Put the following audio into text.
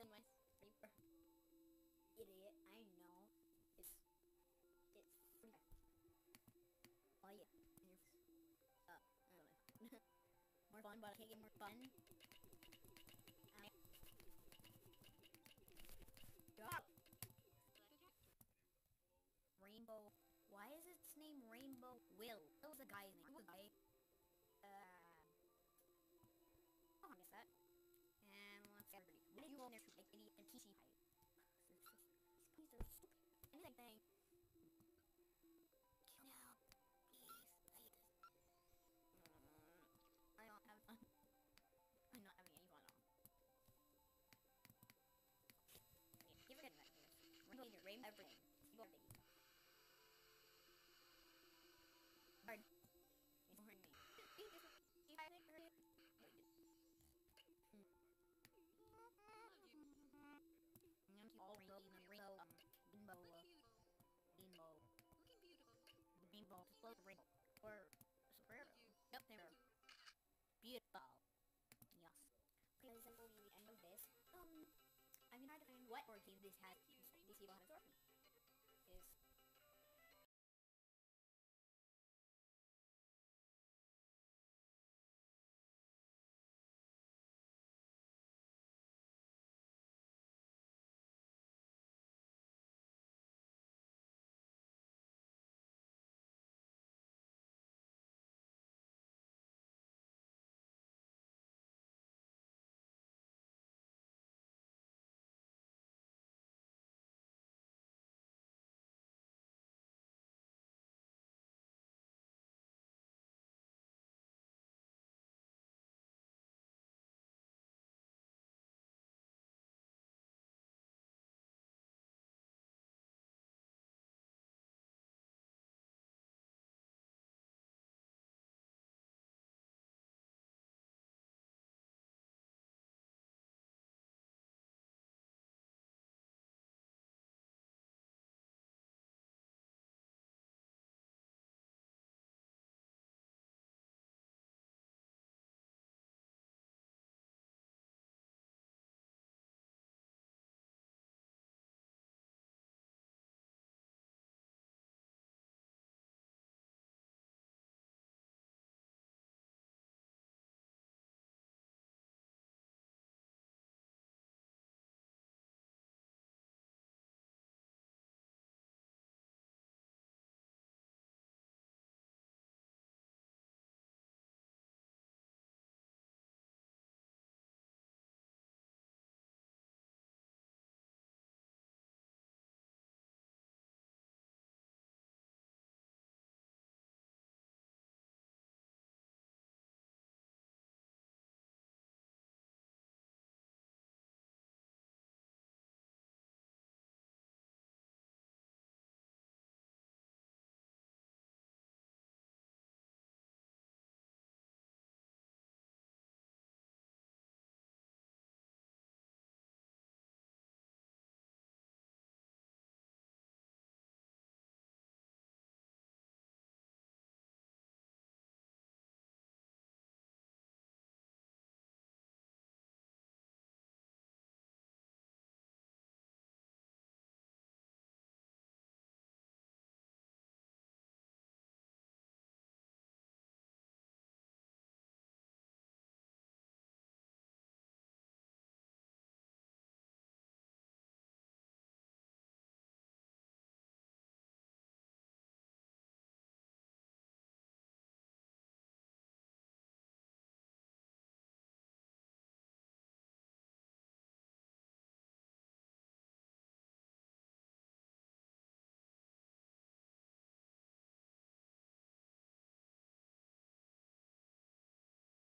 in my sleeper. Idiot, I know. It's it's free. Oh yeah. Uh, more fun, but I can't get more fun. Everybody. What did you own there to make any? These are stupid. Anything. Kill me. Please. I hate this. I don't have fun. I'm not having any fun at all. That. We're going to everything. Or there are. Beautiful. Yes. Okay, the end of this. Um, I'm gonna find what board game this has, this people have me.